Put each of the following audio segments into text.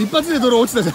一発で泥落ちたじゃん。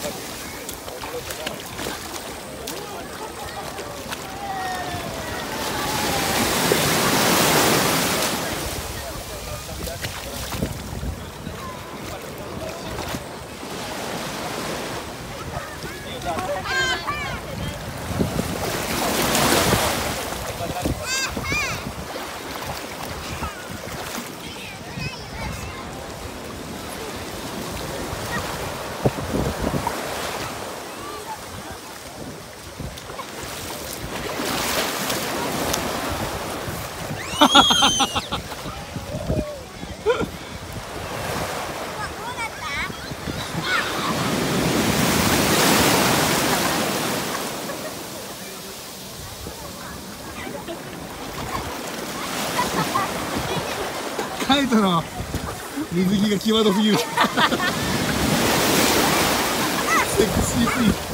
カイトの水着が際どすぎる。セクシーすぎる。